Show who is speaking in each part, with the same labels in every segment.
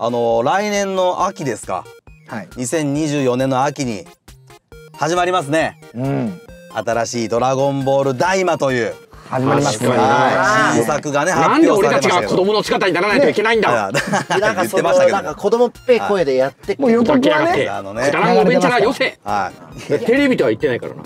Speaker 1: あの来年の秋ですか。
Speaker 2: はい。
Speaker 1: 2024年の秋に。始まりますね。
Speaker 2: うん。
Speaker 1: 新しい「ドラゴンボールダイマ」という、
Speaker 2: 始まりますね。
Speaker 1: はい、新作がね
Speaker 3: なん
Speaker 1: 発
Speaker 3: で俺たち
Speaker 1: 表されましたけど。
Speaker 3: が子供の姿にならないといけないんだ、
Speaker 1: いや
Speaker 4: なんか
Speaker 1: 言ってましたけど
Speaker 4: なんか子供っぺい声でやって
Speaker 2: もう予
Speaker 3: ふざ
Speaker 2: 告はね。
Speaker 1: あのね。
Speaker 3: くだらんおべんちゃらよせ。
Speaker 1: はい。
Speaker 3: テレビとは言ってないからな。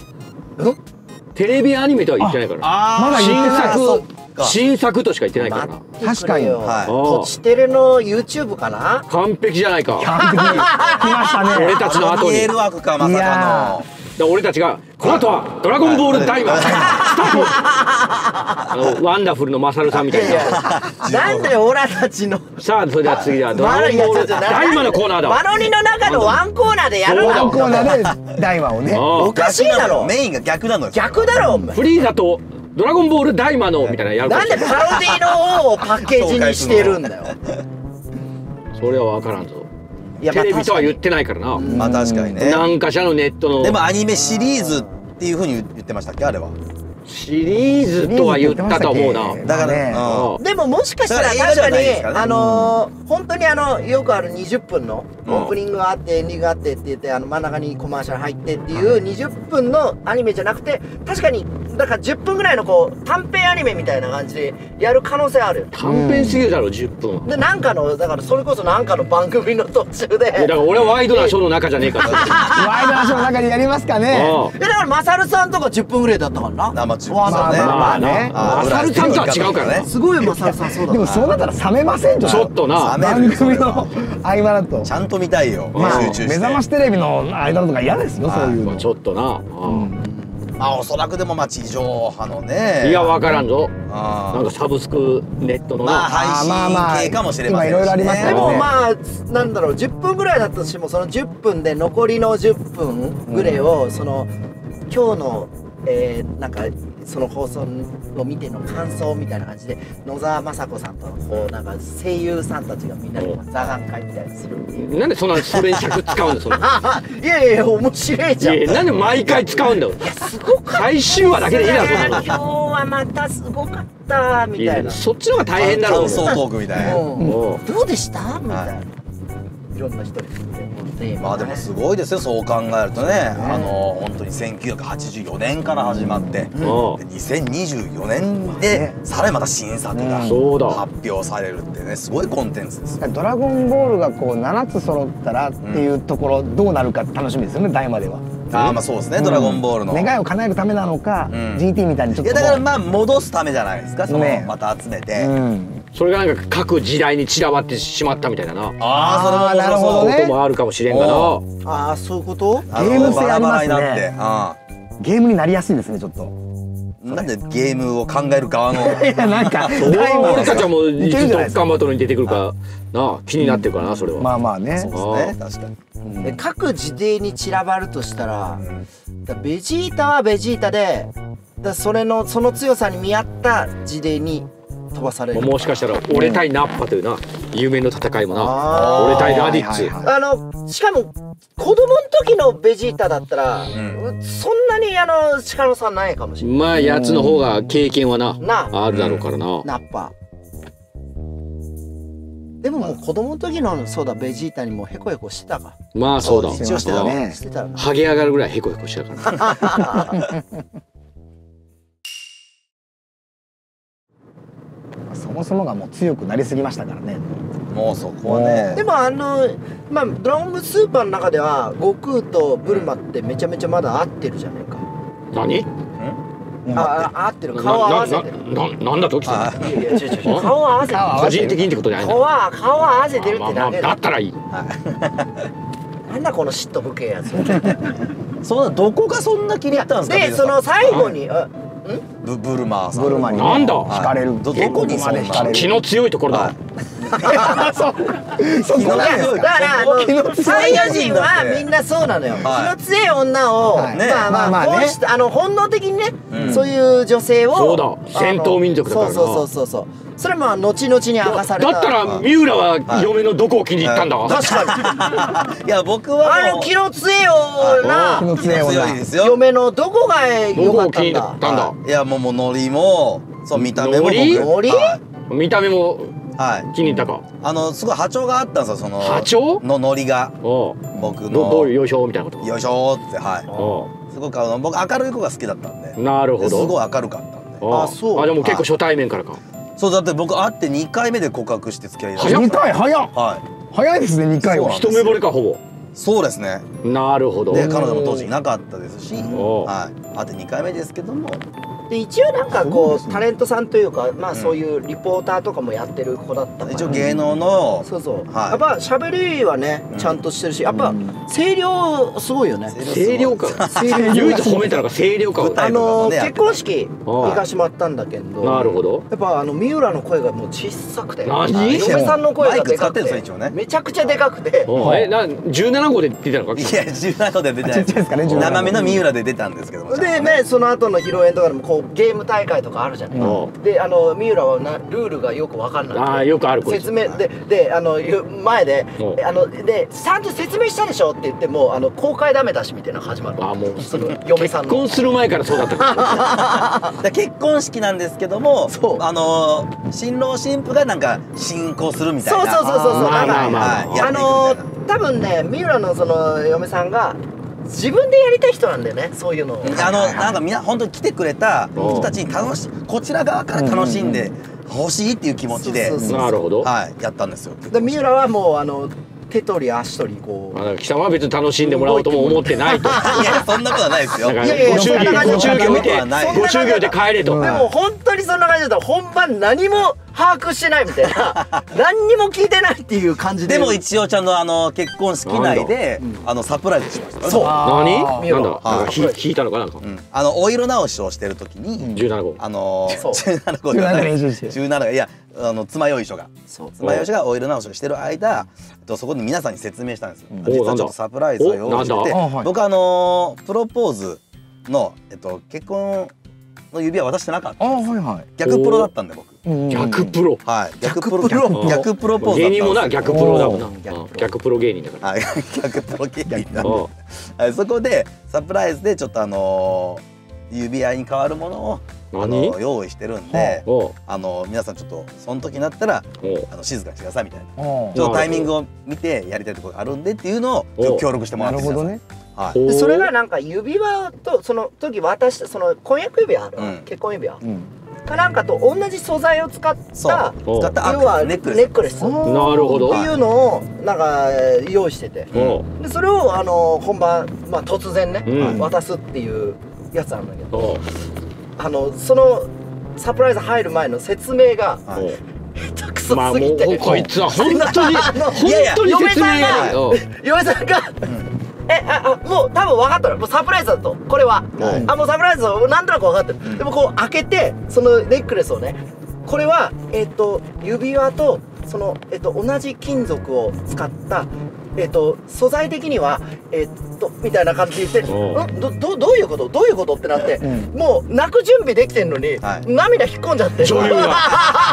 Speaker 3: テレビアニメとは言ってないからな。
Speaker 1: あ
Speaker 2: まだ
Speaker 3: 新作。
Speaker 1: か
Speaker 3: 新作としか言ってないからな。
Speaker 2: 確かに。
Speaker 1: はい。
Speaker 4: 土地テレの YouTube かな？
Speaker 3: 完璧じゃないか。
Speaker 2: 来ましたね
Speaker 3: 俺たちの後に。
Speaker 1: メール枠かまさか
Speaker 2: いや
Speaker 3: ら俺たちがこの後は「ドラゴンボールダイマー」スタート。あのワンダフルのマサルさんみたいな。
Speaker 4: なんで俺たちの。
Speaker 3: さあそれでは次は「ドラゴンボールダイマー」のコーナーだ。
Speaker 4: マロニの中のワンコーナーでやる
Speaker 2: ワンコーナーで大話をね。
Speaker 3: あ。
Speaker 4: おかしいだろ。
Speaker 1: メインが逆なのよ。
Speaker 4: 逆だろお前。
Speaker 3: フリーザとドラゴンボールダイマーのみたいなのやるか
Speaker 4: なんでパロディの王をパッケージにしてるんだよ。
Speaker 3: それは分からんぞ。
Speaker 4: いやまあ
Speaker 3: テレビとは言ってないからな。
Speaker 1: まあ確かにね。
Speaker 3: 何かしらのネットの。
Speaker 1: でもアニメシリーズっていうふうに言ってましたっけ？あれは
Speaker 3: シリーズとは言ったと思うな。
Speaker 1: だから、
Speaker 2: ね。
Speaker 1: うん。
Speaker 4: でももしかしたら確かに
Speaker 1: ね。
Speaker 4: あのー本当にあのよくある20分の
Speaker 1: うん。
Speaker 4: オープニングがあってエンディングがあってって言ってあの真ん中にコマーシャル入ってっていう20分のアニメじゃなくて確かにだから10分ぐらいのこう短編アニメみたいな感じでやる可能性ある。よ
Speaker 3: 短編すぎるだろ10分
Speaker 4: でなんかのだからそれこそなんかの番組の途中で。
Speaker 3: いやだから俺はワイドなショーの中じゃねえから。
Speaker 2: ワイドナショーの中でやりますかね。
Speaker 4: だからマサルさんとか10分ぐらいだったからな
Speaker 1: 生中継
Speaker 4: わざわざ
Speaker 1: ね。
Speaker 2: まあまあね
Speaker 1: あ
Speaker 3: マサルさんとは違うからね
Speaker 4: すごいマサルさんそうだ
Speaker 2: でもそうなったら冷めません
Speaker 3: ちょっとな。
Speaker 2: 番組の合間だと。
Speaker 1: ちゃんと見たいよ、
Speaker 2: まあ
Speaker 1: 集中して。
Speaker 2: 目覚ましテレビの間とか嫌ですよそういうの。
Speaker 3: ちょっとな
Speaker 1: まあおそらくでもまあ地上波のね。
Speaker 3: いや分からんぞ。
Speaker 1: あ
Speaker 3: なんかサブスクネットの
Speaker 1: まあ
Speaker 3: な
Speaker 1: 配
Speaker 2: まあまあ
Speaker 1: 信系かもしれませんし、ね、
Speaker 2: 今いろいろありますか
Speaker 4: でもまあなんだろう10分ぐらいだったとしてもその10分で残りの10分ぐらいをその今日のえーなんかその放送を見ての感想みたいな感じで野沢雅子さんとこうなんか声優さんたちがみんなで座談会みたいにするっていう。
Speaker 3: なんでそんなそれに尺使うんだそんな
Speaker 4: いやいやいや面白いじゃん。
Speaker 3: いやなんで毎回使うんだよ。
Speaker 4: すごかっ
Speaker 3: 最終話だけでいいだろそんなの。
Speaker 4: た今日はまたすごかったみ
Speaker 3: いや
Speaker 4: たいな
Speaker 3: そっちの方が大変だろ
Speaker 1: 感想トークみたいな、
Speaker 4: うどうでした？みたいな、、
Speaker 1: はい
Speaker 4: ろんな人に聞いてテーマ
Speaker 1: まあでもすごいですよそう考えるとね、あの本当に1984年から始まって、で
Speaker 3: うん
Speaker 1: 2024年でさらにまた新作が発表されるってねすごいコンテンツですよ。
Speaker 2: ドラゴンボールがこう7つ揃ったらっていうところどうなるか楽しみですよね大までは。
Speaker 1: ああまあそうですね、ドラゴンボールの。
Speaker 2: 願いを叶えるためなのか、
Speaker 1: うん。
Speaker 2: GT みたいにちょっと。
Speaker 1: いやだからまあ戻すためじゃないですかその、
Speaker 2: ね。
Speaker 1: また集めて、
Speaker 2: うん
Speaker 3: それがなんか各時代に散らばってしまったみたいな。なこ
Speaker 1: ああ
Speaker 2: なるほどね。
Speaker 3: ともあるかもしれんがな。
Speaker 1: お
Speaker 4: ああそういうこと。
Speaker 2: ゲーム性ありますね。ゲームになりやすいですねちょっと。
Speaker 1: あなんでゲームを考える側の
Speaker 2: いやなんか
Speaker 3: そう俺たちはもう
Speaker 2: い
Speaker 3: いつドッカンバトルに出てくるかなあ気になってるからなそれは。
Speaker 2: まあまあね。
Speaker 1: そうですね確かに。
Speaker 4: で各時代に散らばるとしたらだベジータはベジータでだそれのその強さに見合った時代に飛ばされる。
Speaker 3: もしかしたら俺対ナッパというな夢の戦いもな。
Speaker 4: あー。
Speaker 3: 俺対ラディッツ
Speaker 2: はいはいはい
Speaker 4: あのしかも子供の時のベジータだったら、
Speaker 1: ん。
Speaker 4: そんなにあの力差ないかもしれない。
Speaker 3: まあやつの方が経験はな
Speaker 4: な
Speaker 3: あ。るだろうからな。
Speaker 4: ナッパ。でももう子供の時のそうだベジータにもヘコヘコしてたか。
Speaker 3: まあそうだ。
Speaker 1: 一応してたね。
Speaker 4: してた
Speaker 3: ハゲ上がるぐらいヘコヘコしてたから
Speaker 2: もそもがもう強くなりすぎましたからね。
Speaker 1: もうそこはね。
Speaker 4: でもあのまあドラゴンスーパーの中では悟空とブルマってめちゃめちゃまだ合ってるじゃねえか。
Speaker 3: 何？
Speaker 4: ああ合ってる。顔合わせてる。
Speaker 3: ななななんだときさ
Speaker 1: あ
Speaker 4: いやいや違う違う違う。顔合わせてる。
Speaker 3: 個人的にってことじゃない
Speaker 4: 顔は顔は合わせてるってだけだ。
Speaker 3: だったらいい。
Speaker 4: なんだこの嫉妬深えやつ。
Speaker 1: そんなどこがそんな気に入ったんですか
Speaker 4: でその最後にあ
Speaker 1: ブブルマーさん。
Speaker 2: ブルマにね
Speaker 3: なんだ
Speaker 2: 惹かれる。
Speaker 1: どどこに
Speaker 2: まで惹かれる？
Speaker 3: 気の強いところだ。
Speaker 1: はい
Speaker 2: そこなんです
Speaker 4: だからあのサイヤ人はみんなそうなのよ、
Speaker 1: はい。
Speaker 4: 気の強い女を、
Speaker 2: はい。
Speaker 1: ね
Speaker 4: まあまあ,、
Speaker 2: まあまあ
Speaker 4: の本能的にね、
Speaker 1: うん。
Speaker 4: そういう女性を
Speaker 3: そうだ。戦闘民族だからな。
Speaker 4: そうそうそうそう。それはまあ後々に明かされた。
Speaker 3: だったら三浦は嫁のどこを気に入ったんだ？
Speaker 4: 確かに。
Speaker 1: いや僕は
Speaker 4: あの気の強いような
Speaker 2: 気の強い
Speaker 1: ですよ。
Speaker 4: 嫁のどこが良かったん
Speaker 3: どこを気に入
Speaker 4: だ
Speaker 3: ったんだ？
Speaker 1: はい。いやもうもうノリもそう見た目も僕
Speaker 3: ノリ？見た目も
Speaker 1: はい。
Speaker 3: 気に入ったか？
Speaker 1: あのすごい波長があったんですよその
Speaker 3: 波長？
Speaker 1: のノリが。僕の
Speaker 3: どどういうよいしょみたいなこと
Speaker 1: よいしょーってはい。
Speaker 3: お
Speaker 1: すごくあの僕明るい子が好きだったんで。
Speaker 3: うなるほど。
Speaker 1: ですごい明るかったんで。
Speaker 3: お
Speaker 4: あそう。
Speaker 3: あでも結構初対面からか？
Speaker 1: そうだって僕会って2回目で告白して付き合いだした。
Speaker 3: 早っ。
Speaker 2: 2回？早っ。
Speaker 1: はい。
Speaker 2: 早いですね2回は。
Speaker 3: 一目惚れかほ
Speaker 1: そうですね。
Speaker 3: ぼなるほど。
Speaker 1: で彼女も当時いなかったですし。はい。会って2回目ですけども
Speaker 4: で一応なんかこうタレントさんというかまあ
Speaker 1: ん。
Speaker 4: そういうリポーターとかもやってる子だったから。
Speaker 1: 一応芸能の
Speaker 4: そうそう、
Speaker 1: はい。
Speaker 4: やっぱ喋りはね
Speaker 1: うん。
Speaker 4: ちゃんとしてるしやっぱ
Speaker 2: うん。
Speaker 4: 声量すごいよね。
Speaker 3: 声量か唯一褒めたのが声量か
Speaker 1: 舞台
Speaker 4: あの
Speaker 1: ね
Speaker 4: 結婚式
Speaker 3: はい
Speaker 4: 行かしてもらったんだけど
Speaker 3: なるほど。
Speaker 4: やっぱあの三浦の声がもう小さくて。
Speaker 3: 何
Speaker 4: 嫁さんの声がでかく
Speaker 1: て。
Speaker 4: めちゃくちゃでかくて。
Speaker 3: えな17号で出たのか？
Speaker 1: いや17で出てない。
Speaker 2: ちっちゃいですかね17
Speaker 1: 生身の三浦で出たんですけども
Speaker 4: でねその後の披露宴とかでもこうゲーム大会とかあるじゃない、
Speaker 3: うん。
Speaker 4: であの三浦はなルールがよく分かんない。
Speaker 3: ああよくある
Speaker 4: 説明でであのゆ前で
Speaker 3: うん。
Speaker 4: あのでちゃんと説明したでしょって言ってもあの公開ダメだしみたいなのが始まる。
Speaker 3: あもう
Speaker 4: その嫁さんの。
Speaker 3: 結婚する前からそうだった。か
Speaker 1: で結婚式なんですけども
Speaker 4: そう。
Speaker 1: あのー新郎新婦がなんか進行するみたいな。
Speaker 4: そうそうそうそうそう。
Speaker 3: あ
Speaker 4: の多分ね三浦のその嫁さんが自分でやりたい人なんだよねそういうのを。
Speaker 1: あのなんかみんな本当に来てくれた人たちに楽しこちら側から楽しんでほしいっていう気持ちで
Speaker 3: なるほど。
Speaker 1: はいやったんですよ。
Speaker 4: で三浦はもうあの手取り足取りこう。
Speaker 3: あ貴様は別に楽しんでもらおうとも思ってないと。
Speaker 1: いやそんなことはないですよ。
Speaker 4: いやいや
Speaker 3: ご祝儀ご祝儀置いてご祝儀置いて帰れと。
Speaker 2: うん
Speaker 4: でも本当にそんな感じだったら本番何も把握してないみたいな。何にも聞いてないっていう感じで。
Speaker 1: でも一応ちゃんとあの結婚式内であのサプライズしました
Speaker 4: そう。
Speaker 3: 何？なんだ
Speaker 1: はい。
Speaker 3: なんかひ引いたのかな？んか。
Speaker 1: うん。あのお色直しをしてる時に
Speaker 3: 17号。
Speaker 1: あのー
Speaker 4: そう。
Speaker 1: 17号。ではない
Speaker 2: 17練習して
Speaker 1: 17いやあの妻よいしょが。妻よいしょがお色直しをしてる間えっとそこに皆さんに説明したんですよ。
Speaker 2: うん
Speaker 1: 実はちょっとサプライズを用意してて僕あのープロポーズのえっと結婚の指輪渡してなかった
Speaker 2: あはいはい。
Speaker 1: 逆プロだったんで僕。
Speaker 2: うん
Speaker 3: 逆プロ。
Speaker 1: はい。逆プロ
Speaker 4: 逆プロ。
Speaker 1: 逆逆プロポーズだ
Speaker 3: 芸人もな逆プロだもんな。
Speaker 4: 逆プロ。
Speaker 3: 芸人だから。
Speaker 1: はい。逆プロ芸人なんで。
Speaker 3: うん。
Speaker 1: はい。そこでサプライズでちょっとあのー指輪に変わるものをあ
Speaker 3: 何？
Speaker 1: の用意してるんであの皆さんちょっとその時になったらあの静かにしてくださいみたいな。
Speaker 2: あ
Speaker 1: ちょっとタイミングを見てやりたいところがあるんでっていうの
Speaker 3: お
Speaker 1: を協力してもらって
Speaker 2: なるほどね。
Speaker 1: はい。
Speaker 4: それがなんか指輪とその時渡したその婚約指輪ある、
Speaker 1: うん。
Speaker 4: 結婚指輪。
Speaker 2: うん
Speaker 4: かなんかと同じ素材を使った要は
Speaker 1: あネックレス。
Speaker 4: ネックレス。っ
Speaker 2: あ
Speaker 3: なるほど。
Speaker 4: ていうのをなんか用意してて。でそれをあの本番、まあ、突然ね、
Speaker 3: うん。
Speaker 4: 渡すっていうやつなんだけど。あのそのサプライズ入る前の説明が下手くそすぎて、
Speaker 3: うこいつは本当に 本当に説明が。
Speaker 4: 嫁さんが、えああもう多分分かったのもうサプライズだと。これは、
Speaker 1: はい。
Speaker 4: あもうサプライズだなんとなく分かってる、でもこう開けてそのネックレスをね。これはえっ、と指輪とその、えっと同じ金属を使ったえっ、と素材的にはえっ、とみたいな感じで言って
Speaker 3: おう「
Speaker 4: ん？どどどういうこと？どういうこと?」ってなって、
Speaker 2: うん。
Speaker 4: もう泣く準備できてんのに、
Speaker 1: はい。
Speaker 4: 涙引っ込んじゃって。
Speaker 3: 女優が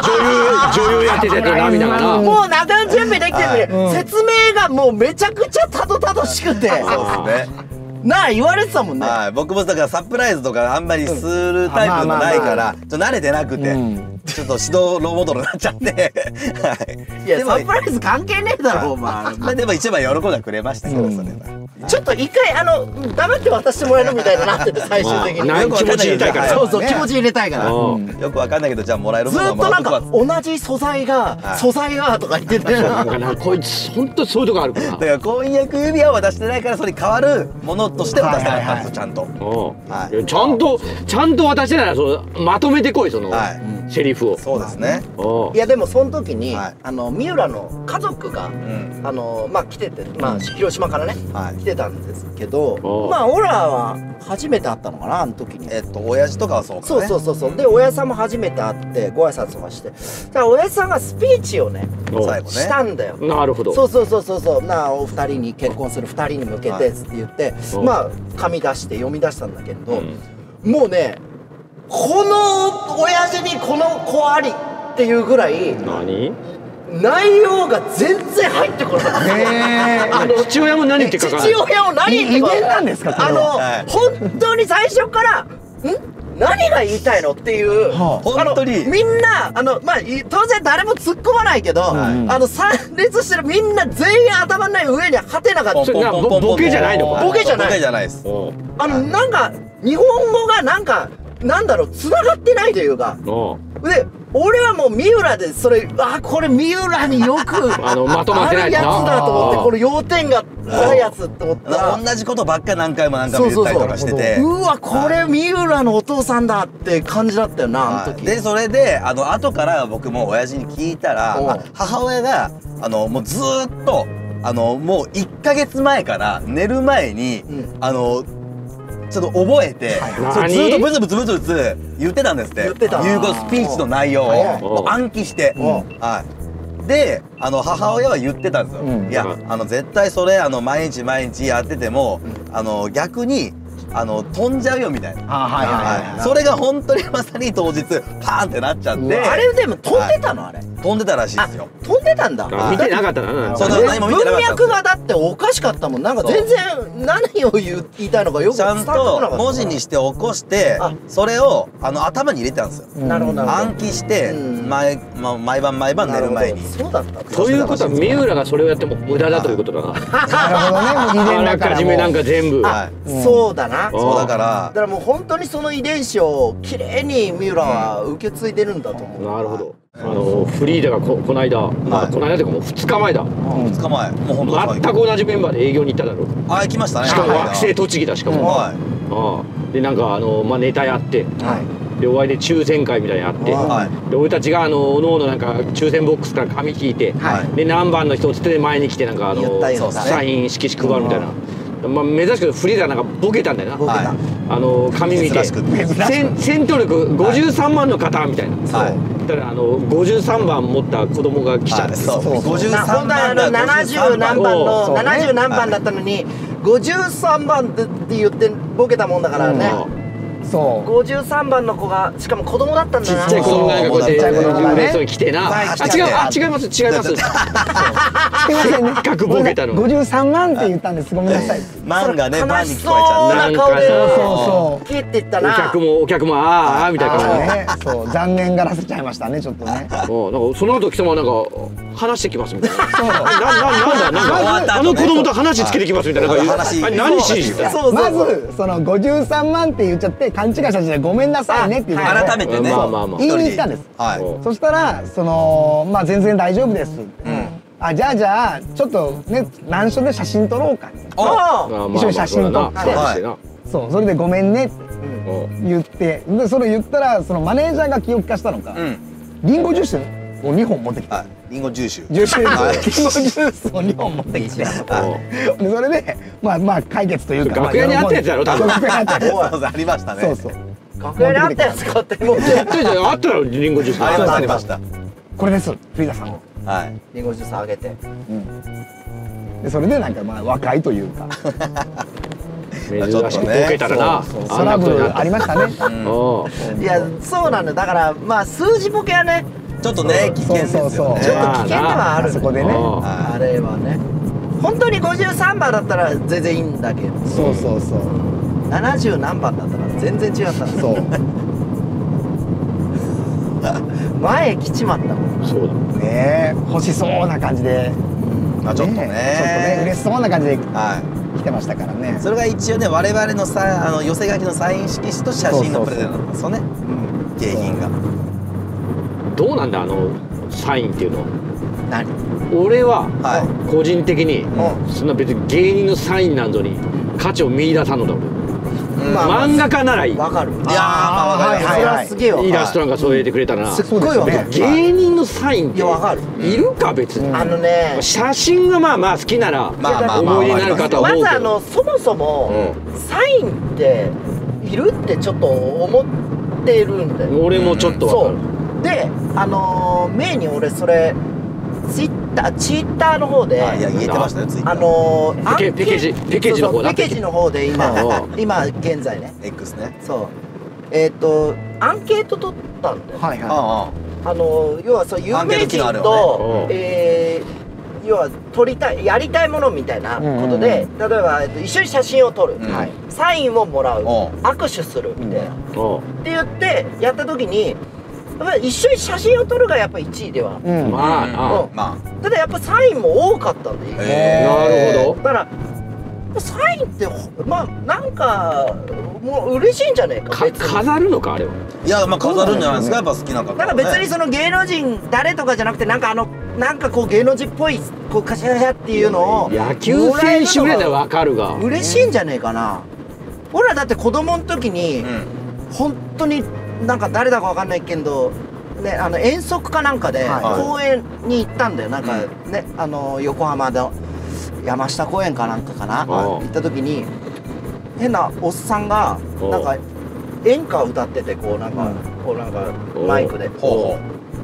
Speaker 3: 女優女優やってて涙がな。
Speaker 4: もう泣く準備できてるのに、
Speaker 2: はい
Speaker 4: 説明がもうめちゃくちゃたどたどしくて。
Speaker 1: そうですね
Speaker 4: なあ言われてたもんね、
Speaker 1: はい。僕もだからサプライズとかあんまりするタイプのないからちょっと慣れてなくて
Speaker 2: うん。
Speaker 1: ちょっと指導ローモドルになっちゃって。はい
Speaker 4: いや
Speaker 1: でも
Speaker 4: サプライズ関係ねえだろお前。
Speaker 1: まあでも一番喜んでくれましたけど
Speaker 2: うん。
Speaker 1: それは
Speaker 4: ちょっと一回あの黙って渡してもらえるみたいになってて最終的に、
Speaker 3: まあな気持ち入れたいから。
Speaker 4: そうそう
Speaker 1: ね
Speaker 4: 気持ち入れたいから、
Speaker 3: おう
Speaker 1: よくわかんないけどじゃあもらえる
Speaker 4: ず
Speaker 1: ものは
Speaker 4: っとなん
Speaker 1: もらうとこは
Speaker 4: か同じ素材が、
Speaker 1: はい。
Speaker 4: 素材がとか言ってて
Speaker 3: なんかなこいつ本当そういうとこあるから。
Speaker 1: だから婚約指輪を渡してないからそれに変わるものとして渡したかったんですよちゃんと。はい。
Speaker 3: ちゃんとちゃんと渡してないらそのまとめてこいその。
Speaker 1: はい
Speaker 3: セリフを。
Speaker 1: そうですね。
Speaker 4: いやでもその時に、
Speaker 1: はい。
Speaker 4: あの三浦の家族が、
Speaker 1: うん。
Speaker 4: あのまあ来てて、まあ、広島からね、
Speaker 1: はい。
Speaker 4: 来てたんですけどまあオラは初めて会ったのかなあの時に。
Speaker 1: えっと親父とかはそうかね。
Speaker 4: そうそうそうそう。で親父さんも初めて会ってご挨拶とかして。だから親父さんがスピーチをね
Speaker 1: 最後ね。
Speaker 4: したんだよ。
Speaker 3: なるほど。
Speaker 4: そうそうそうそうそう。なあお二人に結婚する二人に向けてって言って、
Speaker 3: う。ん
Speaker 4: まあ紙出して読み出したんだけど、
Speaker 3: うん。
Speaker 4: もうねこの親父にこの子ありっていうぐらい
Speaker 3: 何？
Speaker 4: 内容が全然入ってこなかった
Speaker 2: へえ。
Speaker 4: あの
Speaker 3: 父親も何言ってるか分からない？
Speaker 4: 父親も何言ってるか
Speaker 2: ですかこれは。
Speaker 4: あの、
Speaker 1: はい。
Speaker 4: 本当に最初から「ん？何が言いたいのっていう、
Speaker 2: は
Speaker 1: あ。本当に。
Speaker 4: あのみんなあのまあい当然誰も突っ込まないけど、
Speaker 1: はい。
Speaker 4: あの参列してるみんな全員頭の上にハテナが
Speaker 3: ボケじゃないの
Speaker 4: ボケじゃない。
Speaker 1: ボケじゃないです。
Speaker 4: あのなんか日本語がなんかなんだろう繋がってないというか。で俺はもう三浦でそれあこれ三浦によく
Speaker 3: あのまとまってない
Speaker 4: あるやつだと思ってこれ要点がないやつって思った。ら
Speaker 1: 同じことばっかり何回も何回も言ったりとかしてて。
Speaker 4: うわこれ三浦のお父さんだって感じだったよなあの時。
Speaker 1: はいでそれであの後から僕も親父に聞いたら母親があのもうずーっとあのもう1ヶ月前から寝る前に、
Speaker 4: うん。
Speaker 1: あのちょっと覚えて、そう
Speaker 3: 何？
Speaker 1: ずーっとブツブツブツブツ言ってたんですって。
Speaker 4: 言ってた。
Speaker 1: 言うことスピーチの内容を暗記して、
Speaker 4: うん。
Speaker 1: はい、であの母親は言ってたんですよ、
Speaker 2: うん。
Speaker 1: いやあの絶対それあの毎日毎日やってても、あの逆にあの飛んじゃうよみたいな。
Speaker 2: あはいはいはい
Speaker 1: はい、それが本当にまさに当日パーンってなっちゃって。
Speaker 4: あれでも飛んでたのあれ。
Speaker 1: 飛んでたらしいですよ。
Speaker 4: 飛んでたんだ。
Speaker 3: あ見てなかったな
Speaker 4: 文脈がだっておかしかったもん。なんか全然何を言いたいのかよく
Speaker 1: ちゃん
Speaker 4: 伝わってこなかった。
Speaker 1: と文字にして起こして
Speaker 4: あ。
Speaker 1: それをあの頭に入れてたんですよ。
Speaker 2: うん。
Speaker 4: なるほど
Speaker 1: 暗記して
Speaker 4: うん。
Speaker 1: 毎,、ま、毎晩毎晩寝る前に。
Speaker 4: そうだった。
Speaker 3: ということは三浦がそれをやっても無駄だということだな。
Speaker 2: なるほどねもう遺
Speaker 3: あら
Speaker 2: 伝だか
Speaker 3: めなん
Speaker 2: も
Speaker 3: か全部。
Speaker 4: そうだな
Speaker 3: うん。
Speaker 1: そうだから。
Speaker 4: だからもう本当にその遺伝子をきれいに三浦は受け継いでるんだと思う、
Speaker 3: なるほど。あのフリーダがここの間、まあ、この間というかもう2日前だ。
Speaker 1: 2日前。もう本当
Speaker 3: 全く同じメンバーで営業に行っただろ
Speaker 1: あ来ましたね。
Speaker 3: しかも
Speaker 1: はい
Speaker 3: 惑星栃木だしかも、
Speaker 1: は
Speaker 3: ああ。でなんかあの、まあ、ネタやって。
Speaker 2: はい。
Speaker 3: でお会いで抽選会みたいなのやって、
Speaker 1: はい。
Speaker 3: で俺たちがあのおのおのなんか抽選ボックスから紙引いて、
Speaker 1: はい。
Speaker 3: で何番の人をつって前に来てなんかあのサイン色紙配るみたいな、まあ、珍しくフリーダーなんかボケたんだよな。
Speaker 4: ボケた。
Speaker 1: はい
Speaker 3: あの紙見て。戦戦闘力53万の方みたいな、
Speaker 1: はい。
Speaker 3: だからあの53番持った子供が来ちゃって。
Speaker 1: はい。そう。
Speaker 2: そうそう
Speaker 1: 53
Speaker 4: な本当はあの
Speaker 1: 番。だ
Speaker 4: 70何番の
Speaker 2: ね
Speaker 4: 70何番だったのに53番ってって言ってボケたもんだからね、
Speaker 2: そう。
Speaker 4: 53番の子がしかも子供だったんだな。
Speaker 3: ちっちゃい子供がこうやって嬉しそうに来てな、
Speaker 1: はい
Speaker 3: あ違う。あ違います。違います。
Speaker 2: すいません。ね
Speaker 3: 各ボケたの。
Speaker 2: ごめんなさい53万って言ったんです。ごめんなさい。
Speaker 1: 万がね万に聞こえち
Speaker 4: そう
Speaker 1: ゃっ
Speaker 4: な顔で
Speaker 3: なんか
Speaker 2: そうそう
Speaker 4: ていった
Speaker 3: お
Speaker 4: な
Speaker 3: 客もお客もあーあーみたいな感じ。で
Speaker 2: ね。そう。残念がらせちゃいましたねちょっとね。
Speaker 3: う。んなんかその後貴様なんか話してきますみたいな。
Speaker 2: そう。
Speaker 3: なななんだなん
Speaker 1: 終わった後ね。
Speaker 3: かあの子供と話つけてきますみたいな。
Speaker 1: 話
Speaker 3: 何しに
Speaker 2: まずその53万って言っちゃって勘違いした時でごめんなさいねって
Speaker 1: 改めてね。
Speaker 3: まあまあまあ
Speaker 2: 言いに行ったんです。
Speaker 1: はい。
Speaker 3: うん
Speaker 2: そしたらそのまあ全然大丈夫です、あじゃあじゃあちょっとね難所で写真撮ろうか
Speaker 1: お
Speaker 4: あ
Speaker 3: まあまあ
Speaker 2: 一緒に写真撮って。
Speaker 3: まあまあそう
Speaker 2: そう。それでごめんねって
Speaker 3: うん。
Speaker 2: 言って。でそれ言ったらそのマネージャーが気を利かしたのか、
Speaker 1: うん。
Speaker 2: リンゴジュースを2本持ってきて
Speaker 1: はいリンゴジューシュ
Speaker 2: ジュース リンゴ
Speaker 1: はい
Speaker 2: ジュースを2本持ってきて。でそれでまあまあ解決というか。
Speaker 3: 楽屋にあったやつやろ多分。
Speaker 2: そう楽屋にあったやつ。
Speaker 1: ありましたね。
Speaker 2: そうそう。
Speaker 4: 楽屋にあったやつ買って
Speaker 3: あったらリンゴジュース。
Speaker 1: ありました
Speaker 2: これですフリーダさん。
Speaker 1: はい。
Speaker 4: リンゴジュースあげて。
Speaker 2: でそれでなんかまあ和解というか。
Speaker 3: 珍しくボケたらな。
Speaker 2: そう
Speaker 3: あんな
Speaker 2: トラブルありましたね。
Speaker 3: うん
Speaker 4: いやそうなのだからまあ数字ボケはね
Speaker 1: ちょっとね危険ですよね。
Speaker 2: そうそうそう
Speaker 4: ちょっと危険ではある
Speaker 2: あそこでね。
Speaker 3: うん
Speaker 4: あれはね。本当に53番だったら全然いいんだけど。
Speaker 2: そうそうそう。
Speaker 4: 70何番だったら全然違った。
Speaker 2: そう。
Speaker 4: 前来ちまったもん。
Speaker 3: そうだ。
Speaker 2: ね。え。欲しそうな感じで。
Speaker 1: まあちょっとね。
Speaker 2: ちょっとね嬉しそうな感じで
Speaker 1: は
Speaker 2: 来てましたからね。
Speaker 1: いそれが一応ね我々のさあの寄せ書きのサイン色紙と写真のプレゼントなんですよね。景品が
Speaker 3: どうなんだあのサインっていうの。
Speaker 4: 何？
Speaker 3: 俺は
Speaker 1: は
Speaker 3: 個人的に
Speaker 4: う
Speaker 3: そんな別に芸人のサインなんぞに価値を見出さんのだ俺。
Speaker 1: い
Speaker 4: まあ
Speaker 3: 漫画家ならいい。
Speaker 4: わかる。
Speaker 1: いやーまあわかります
Speaker 4: それはすげえ
Speaker 3: イラストなんかそう入れてくれたな。
Speaker 4: すっごいわかる。
Speaker 3: 芸人のサインって
Speaker 4: いやわかる。
Speaker 3: いるか別に。
Speaker 4: あのね。
Speaker 3: 写真がまあまあ好きなら思い出になるかとは思うけど。
Speaker 4: まずあのそもそもサインっているってちょっと思ってるんだよ
Speaker 3: 俺もちょっとわかる
Speaker 4: であのー、メイに俺それツイッターチーターの方で
Speaker 1: あいや言えてましたよツイッター
Speaker 4: あのー、
Speaker 3: ペケ
Speaker 4: アンケ
Speaker 3: ペケジペケジの方だ
Speaker 4: そうそうペケジ。の方で今
Speaker 3: うん
Speaker 4: 今現在ね。
Speaker 1: X ね。
Speaker 4: そう。えっ、とアンケート取ったんだよ。
Speaker 2: はいは
Speaker 1: あ
Speaker 4: あ。の要はそう有名人
Speaker 1: アンケート機能ある
Speaker 4: と、
Speaker 3: よね
Speaker 4: えー要は撮りたいやりたいものみたいなことで、例えば、えっと、一緒に写真を撮る、
Speaker 1: うん。
Speaker 2: はい。
Speaker 4: サインをもらう。握手するみたいな、って言ってやった時にやっぱり一緒に写真を撮るがやっぱ1位では、
Speaker 2: うん。
Speaker 3: まあな
Speaker 4: うん。
Speaker 1: ま
Speaker 4: ただやっぱサインも多かったんで、
Speaker 1: あへ
Speaker 3: なるほど
Speaker 4: だからサインってまあなんかもう嬉しいんじゃねえか
Speaker 3: 飾るのかあれは。
Speaker 1: どいやまあ飾るんじゃないですかやっぱ好きな方
Speaker 4: だから別にその芸能人誰とかじゃなくてなんかあのなんかこう芸能人っぽいこうカシャカシャっていうのを
Speaker 3: 野球選手ぐらいならわかるが
Speaker 4: 嬉しいんじゃねえかな。俺らだって子供の時に
Speaker 1: うん。
Speaker 4: 本当になんか誰だかわかんないけどねあの遠足かなんかで
Speaker 2: はい。
Speaker 4: 公園に行ったんだよ。なんかねあの横浜の山下公園かなんかかな。行った時に変なおっさんがなんか演歌を歌っててこうなんか
Speaker 2: うん。
Speaker 4: こうなんかマイクで。
Speaker 1: ほうほ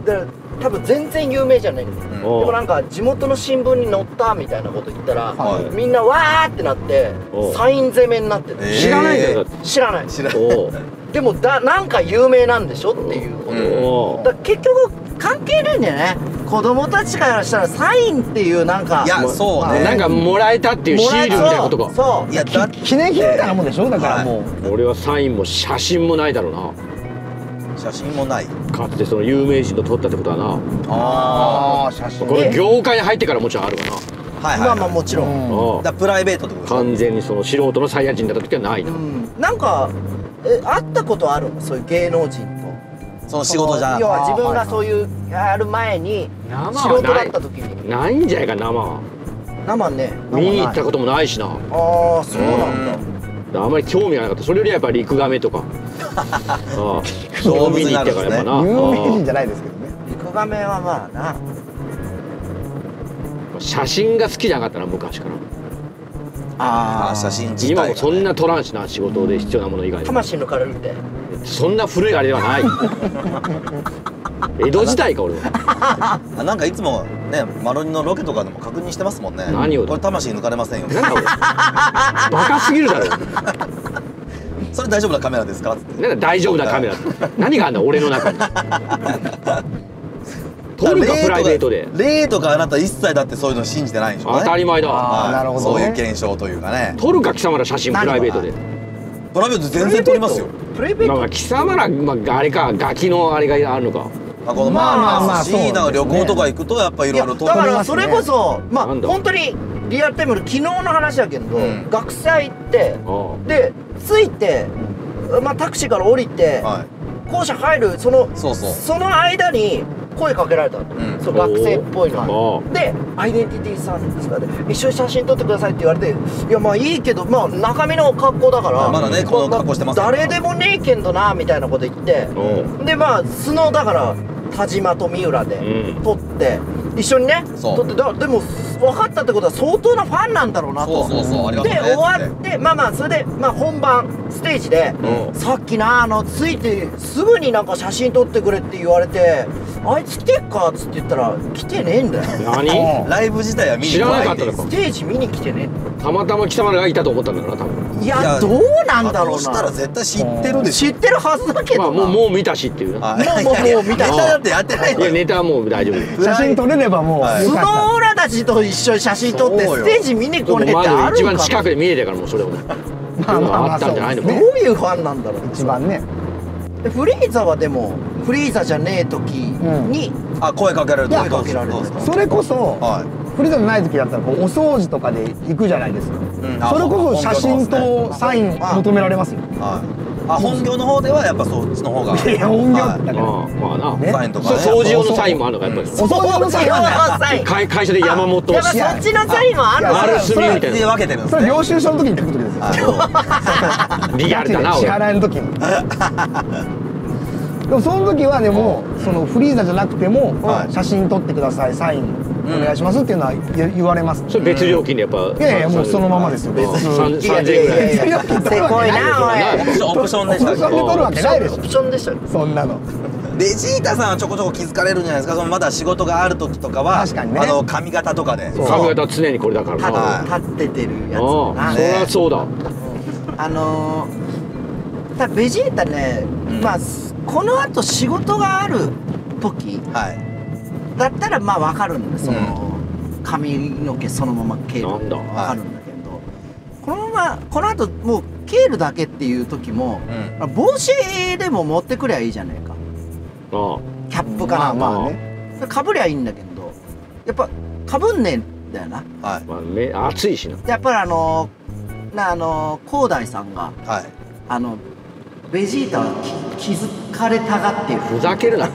Speaker 4: で多分全然有名じゃないんだよ
Speaker 1: ううん。
Speaker 3: おう。
Speaker 4: でもなんか地元の新聞に載ったみたいなこと言ったら、
Speaker 1: はい。
Speaker 4: みんなわーってなってサイン攻めになってて、
Speaker 1: えー。
Speaker 3: 知らないんだよだって
Speaker 4: 知らない。
Speaker 1: 知ら
Speaker 3: おう。
Speaker 4: でもだなんか有名なんでしょっていう。こと、だから結局関係ないんだよね。子供たちからしたらサインっていうなんか
Speaker 1: いやそうね。
Speaker 3: なんかもらえたっていうシールみたいなことか
Speaker 4: そう。そう
Speaker 1: いや
Speaker 2: 記念品みたいなもんでしょ？だからもう、
Speaker 3: 俺はサインも写真もないだろうな
Speaker 1: 写真もない。
Speaker 3: かつてその有名人と撮ったってことはな。
Speaker 1: あ
Speaker 2: ああ写真
Speaker 3: これ業界に入ってからもちろんあるかな。
Speaker 1: あはいはい。
Speaker 4: まあまあもちろん、
Speaker 2: うん。
Speaker 1: だプライベートってこと
Speaker 3: 完全にその素人のサイヤ人だった時はないな
Speaker 4: うん。なんかえ会ったことあるの？そういう芸能人と。
Speaker 1: その仕事じゃ。
Speaker 4: 要は自分がそういうやる前に
Speaker 3: 生
Speaker 4: 素人だった時に。
Speaker 3: ないんじゃないか生。は
Speaker 4: 生ね
Speaker 3: 見に行ったこともないしな。
Speaker 4: ああそうなんだ
Speaker 3: あんまり興味がなかった。それよりはやっぱりリクガメとか。ああ。
Speaker 1: 動物
Speaker 3: 見に行ったからやっぱな。
Speaker 2: 有名人
Speaker 3: あ
Speaker 2: じゃないですけどね。
Speaker 4: リクガメはまあな。
Speaker 3: あ写真が好きじゃなかったな昔から。
Speaker 1: あー。写真自体がね。
Speaker 3: 今もそんな撮らんしな仕事で必要なもの以外に
Speaker 4: 魂抜かれるって
Speaker 3: そんな古いあれではない 江戸時代か俺は。
Speaker 1: あ なんかいつもねマロニのロケとかでも確認してますもんね。
Speaker 3: 何を
Speaker 1: これ魂抜かれませんよ。
Speaker 3: なんバカすぎるだろ。
Speaker 1: それ大丈夫なカメラですか？つって
Speaker 3: なんだ大丈夫なカメラ。何があんだ俺の中に。撮るかプライベートで。
Speaker 1: 霊とかあなた一切だってそういうの信じてないんでしょうね。
Speaker 3: 当たり前だ。
Speaker 1: はい。
Speaker 2: なるほど
Speaker 1: そう
Speaker 2: ね
Speaker 1: いう現象というかね。
Speaker 3: 撮るか貴様ら写真プライベートで。
Speaker 1: プライベート全然撮りますよ。
Speaker 4: プレイベート？
Speaker 3: まあまあ貴様ら、まあ、あれかガキのあれがあるのか
Speaker 1: まあこの
Speaker 2: まあまあまあ
Speaker 1: シーナの旅行とか行くとやっぱい
Speaker 4: いや
Speaker 1: ろいろ
Speaker 4: だからそれこそまあ本当にリアルタイムの昨日の話だけど、
Speaker 1: うん。
Speaker 4: 学祭行って
Speaker 3: あ
Speaker 4: で着いて、まあ、タクシーから降りて、
Speaker 1: は
Speaker 4: 校舎入るその
Speaker 1: そうそう。
Speaker 4: その間に声かけられたの、
Speaker 1: ん。
Speaker 4: その学生っぽいの。で「アイデンティティさんですか?」で「一緒に写真撮ってください」って言われて「いやまあいいけどまあ中身の格好だから
Speaker 1: まだねこの格好してますよ
Speaker 4: 誰でもねえけんどな」みたいなこと言って。でまあ素のだから田島と三浦で
Speaker 3: うん。
Speaker 4: 撮って、一緒にね撮ってだでも分かったってことは相当なファンなんだろうなと。
Speaker 1: そうそうそうありがとうね
Speaker 4: で終わって。まあまあそれで、まあ、本番ステージで、
Speaker 3: うん。
Speaker 4: さっきなあの着いてすぐになんか写真撮ってくれって言われて「あいつ来てっか?」っつって言ったら来てねえんだよ。
Speaker 3: 何？
Speaker 1: ライブ自体は見に
Speaker 3: 知らなかったのか。
Speaker 4: ステージ見に来てね
Speaker 3: たまたま貴様らがいたと思ったんだからな多分
Speaker 4: いやどうなんだろう
Speaker 1: そしたら
Speaker 4: な
Speaker 1: 絶対知ってるでし
Speaker 4: 知ってるはずだけ
Speaker 3: まあ
Speaker 4: どな、
Speaker 3: もうもう見たしっていう
Speaker 4: もうもう見た
Speaker 1: ネタだってやってない
Speaker 3: いやネタはもう大丈夫。
Speaker 2: 写真撮れればもう
Speaker 4: スノーラた。ちと一緒に写真撮ってステージ見に来ねえってあ
Speaker 3: まず一番
Speaker 4: るんか
Speaker 3: 近くで見えてからもうそれをね
Speaker 2: まあまあまあ
Speaker 3: あったんじゃないのか
Speaker 4: どういうファンなんだろう。
Speaker 2: 一番ね。
Speaker 4: でフリーザはでもフリーザじゃねえ時に、
Speaker 1: あ声かけられる
Speaker 4: 声かけられる
Speaker 1: どうですか
Speaker 2: それこそ
Speaker 1: はい。
Speaker 2: フリーザのない時だったらこうお掃除とかで行くじゃないですか。
Speaker 1: うん。
Speaker 2: それこそ写真とサイン求められますよ。
Speaker 1: はいあ本業の方ではやっぱそっちの方が。
Speaker 2: いや本業。
Speaker 1: は
Speaker 2: だから。
Speaker 3: ああまあな、
Speaker 2: ね。
Speaker 1: サインとかね
Speaker 3: そう掃除用のサインもあるのかやっぱり。
Speaker 2: お掃除のサイン。はね
Speaker 4: サイン
Speaker 3: 会会社で山本
Speaker 4: やっぱそっちのサインもある
Speaker 2: いや
Speaker 4: わ
Speaker 3: 丸墨みたい
Speaker 1: で
Speaker 3: な
Speaker 1: 分けてるんですね
Speaker 2: それ領収書の時に書く時です
Speaker 3: リアルだな
Speaker 2: 支
Speaker 3: 俺
Speaker 2: 払いの時にでもその時はでもそのフリーザじゃなくても
Speaker 1: はい
Speaker 2: 写真撮ってくださいサインお願いしますっていうのは言言われます。
Speaker 3: それ別料金でやっぱ
Speaker 2: いやいやもうそのままですよ。
Speaker 3: 別
Speaker 2: 別に
Speaker 3: 3000円ぐらい。
Speaker 4: いやいやせこいな
Speaker 1: オプションオプションでした
Speaker 2: オプションで撮るわけないでしょ
Speaker 4: オプションでしたよ
Speaker 2: そんなの。
Speaker 1: ベジータさんはちょこちょこ気づかれるんじゃないですか。そのまだ仕事がある時とかは
Speaker 2: 確かにね。
Speaker 1: あの髪型とかで。
Speaker 3: 髪型は常にこれだからな。
Speaker 1: は
Speaker 3: あ
Speaker 4: 立っててるやつ。
Speaker 3: そりゃそうだ。
Speaker 4: あのー、ただベジータね、
Speaker 1: うん。
Speaker 4: まあすこのあと仕事がある時
Speaker 1: はい
Speaker 4: だったらまあわかるんですその、髪の毛そのままケール
Speaker 3: なんだ？
Speaker 4: わかるんだけど、このままこの後もうケールだけっていう時も、
Speaker 1: うん。
Speaker 4: 帽子でも持ってくりゃいいじゃないか。
Speaker 3: あ
Speaker 4: キャップかな
Speaker 2: まあまあ。ね
Speaker 4: かぶりゃいいんだけどやっぱかぶんねえんだよな。
Speaker 1: はい。
Speaker 3: あまあ目暑いしな。
Speaker 4: やっぱりあのなあの広大さんが
Speaker 1: はい。
Speaker 4: あのベジータはき気づかれたがってる
Speaker 3: ふざけるな。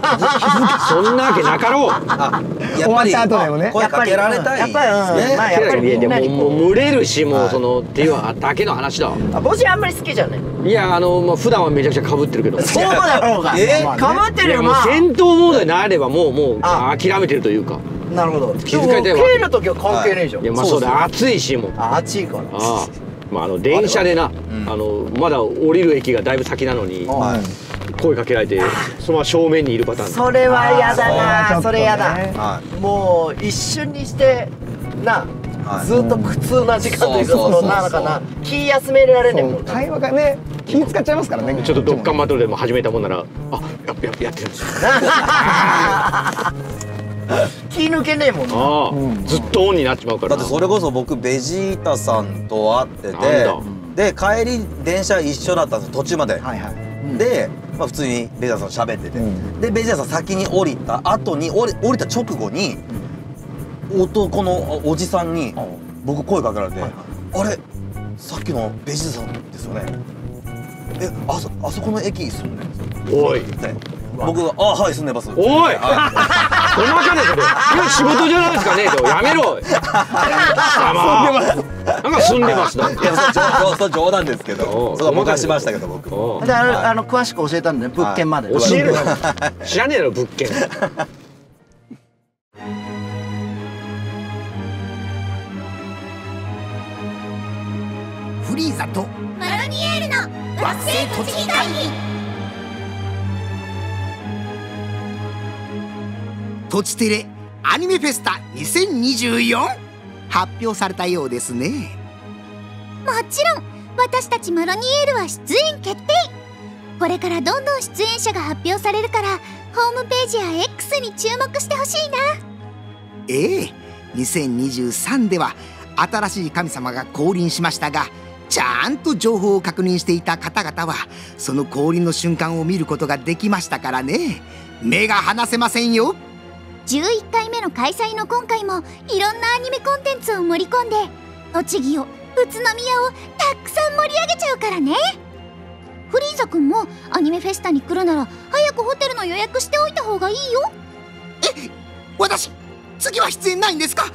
Speaker 3: そんなわけなかろう。
Speaker 1: あや
Speaker 2: 終わっ
Speaker 1: っぱり
Speaker 2: た後でもね
Speaker 1: 声かけられたい
Speaker 4: やっぱり
Speaker 1: ね
Speaker 4: まあやっぱり。
Speaker 3: いやでも
Speaker 4: みんなにこう
Speaker 3: もう群れるしもう
Speaker 1: はい。
Speaker 3: そのっていうだけの話だ。
Speaker 4: あ帽子あんまり好きじゃない？
Speaker 3: いやあのまあ普段はめちゃくちゃかぶってるけど。
Speaker 4: そうだろうが。
Speaker 1: え？
Speaker 4: かぶってるよまあ
Speaker 3: もう戦闘モードになればもうもう
Speaker 4: あ。
Speaker 3: 諦めてるというか。
Speaker 4: なるほど。
Speaker 3: 気づかれたよ。
Speaker 4: でも K の時は関係ねえじゃん、
Speaker 3: い。やまあそうだ暑いしもう。
Speaker 4: あ暑いから。
Speaker 3: ああまああの電車でな、
Speaker 1: ん。
Speaker 3: あのまだ降りる駅がだいぶ先なのに
Speaker 4: あ
Speaker 1: はい。
Speaker 3: 声かけられて そのまま正面にいるパターン。
Speaker 4: それは嫌だな。そ
Speaker 2: それ
Speaker 4: 嫌だ。もう一瞬にしてな、
Speaker 1: はい。
Speaker 4: ずっと苦痛な時間というかそのなんかな気休められねん
Speaker 2: 会話がね気使っちゃいますからね
Speaker 3: ちょっとドッカンバトルでも始めたもんならあやっぱやっぱやってるんですよ
Speaker 4: 気抜けねえもんな。
Speaker 2: うん。
Speaker 3: ずっとオンになっちまうから
Speaker 1: だってそれこそ僕ベジータさんと会ってて
Speaker 3: だ。
Speaker 1: で帰り電車一緒だったんです途中まで、
Speaker 2: はいはい。
Speaker 1: で、まあ、普通にベジータさんと喋ってて、
Speaker 2: うん。
Speaker 1: でベジータさん先に降りた後に降り降りた直後に、男のおじさんに僕声かけられて「あれ？さっきのベジータさんですよね。えあそあそこの駅住んでるんですよ」
Speaker 3: おい。
Speaker 1: ね僕が「あはい住んでます」
Speaker 3: おい。
Speaker 1: はい。
Speaker 3: 細かねそれいや仕事じゃないですかねとやめろ。なんか住んでますだ
Speaker 1: いやそれ冗冗談ですけど。それはぼかしましたけど僕
Speaker 4: であの,、
Speaker 1: はい。
Speaker 4: あの詳しく教えたんだね物件まで、
Speaker 3: 教えるな知らねえだろ物件。
Speaker 5: フリーザと
Speaker 6: マロニエールの惑星栃木会議
Speaker 5: 土地テレアニメフェスタ2024発表されたようですね。
Speaker 6: もちろん私たちマロニエールは出演決定。これからどんどん出演者が発表されるからホームページや X に注目してほしいな。
Speaker 5: ええ2023では新しい神様が降臨しましたがちゃんと情報を確認していた方々はその降臨の瞬間を見ることができましたからね。目が離せませんよ
Speaker 6: 11回目の開催の今回もいろんなアニメコンテンツを盛り込んで栃木を宇都宮をたくさん盛り上げちゃうからね。フリーザくんもアニメフェスタに来るなら早くホテルの予約しておいた方がいいよ。
Speaker 5: 私次は出演ないんですか？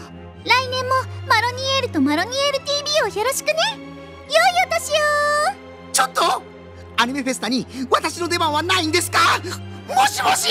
Speaker 6: 来年もマロニエールとマロニエール TV をよろしくね。良いお年を。
Speaker 5: ちょっとアニメフェスタに私の出番はないんですか？もしもし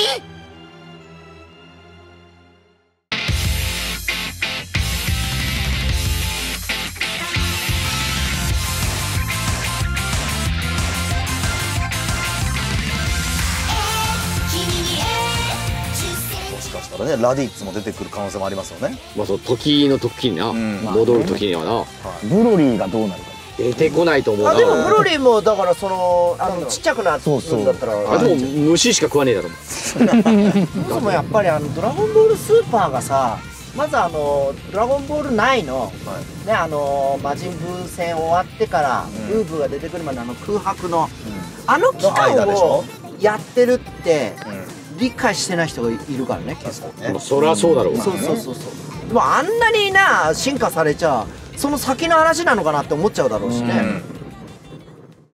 Speaker 1: からねラディッツも出てくる可能性もありますよね。
Speaker 3: まあそう時の時にな、
Speaker 1: ん。
Speaker 3: 戻る時にはな。
Speaker 2: ブロリーがどうなるか。
Speaker 3: 出てこないと思うな。
Speaker 4: あでもブロリーもだからそのあのちっちゃくなってる
Speaker 2: そうそう。ん
Speaker 4: だったら。
Speaker 3: あでも虫しか食わねえだろ。
Speaker 4: でもやっぱりあの「ドラゴンボールスーパー」がさまずあの「ドラゴンボール9の」ねあの魔人ブー戦終わってから、
Speaker 1: うん。
Speaker 4: ウーブが出てくるまでのあの空白の、あの期
Speaker 1: の間
Speaker 4: をやってるって
Speaker 1: うん
Speaker 4: 理解してない人がいるからね結構
Speaker 1: ね。
Speaker 3: まあそりゃそうだろうが
Speaker 4: そうそうそうそう。でもあんなにな進化されちゃその先の話なのかなって思っちゃうだろうしね、